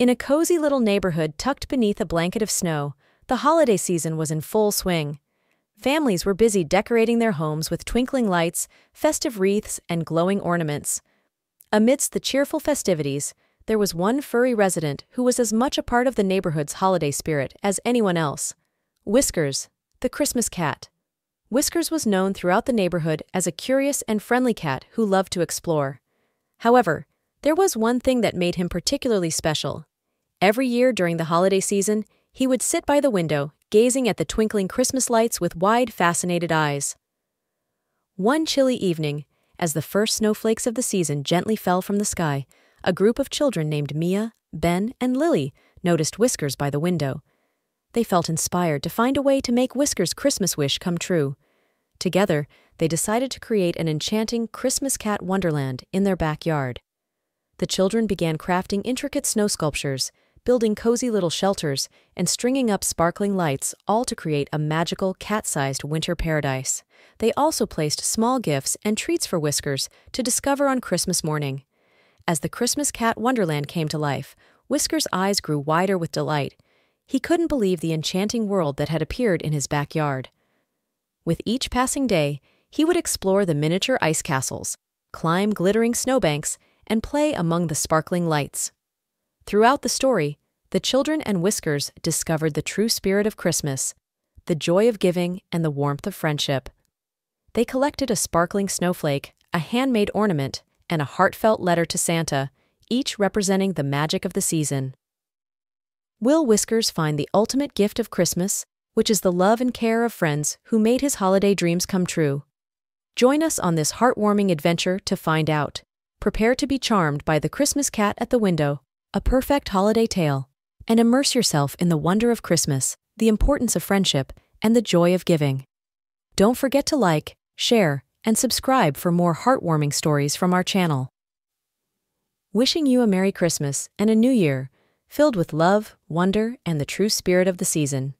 In a cozy little neighborhood tucked beneath a blanket of snow, the holiday season was in full swing. Families were busy decorating their homes with twinkling lights, festive wreaths, and glowing ornaments. Amidst the cheerful festivities, there was one furry resident who was as much a part of the neighborhood's holiday spirit as anyone else Whiskers, the Christmas cat. Whiskers was known throughout the neighborhood as a curious and friendly cat who loved to explore. However, there was one thing that made him particularly special. Every year during the holiday season, he would sit by the window, gazing at the twinkling Christmas lights with wide, fascinated eyes. One chilly evening, as the first snowflakes of the season gently fell from the sky, a group of children named Mia, Ben, and Lily noticed Whiskers by the window. They felt inspired to find a way to make Whiskers' Christmas wish come true. Together, they decided to create an enchanting Christmas cat wonderland in their backyard. The children began crafting intricate snow sculptures, building cozy little shelters, and stringing up sparkling lights, all to create a magical, cat sized winter paradise. They also placed small gifts and treats for Whiskers to discover on Christmas morning. As the Christmas cat wonderland came to life, Whiskers' eyes grew wider with delight. He couldn't believe the enchanting world that had appeared in his backyard. With each passing day, he would explore the miniature ice castles, climb glittering snowbanks, and play among the sparkling lights. Throughout the story, the children and Whiskers discovered the true spirit of Christmas, the joy of giving, and the warmth of friendship. They collected a sparkling snowflake, a handmade ornament, and a heartfelt letter to Santa, each representing the magic of the season. Will Whiskers find the ultimate gift of Christmas, which is the love and care of friends who made his holiday dreams come true? Join us on this heartwarming adventure to find out. Prepare to be charmed by the Christmas cat at the window a perfect holiday tale, and immerse yourself in the wonder of Christmas, the importance of friendship, and the joy of giving. Don't forget to like, share, and subscribe for more heartwarming stories from our channel. Wishing you a Merry Christmas and a New Year filled with love, wonder, and the true spirit of the season.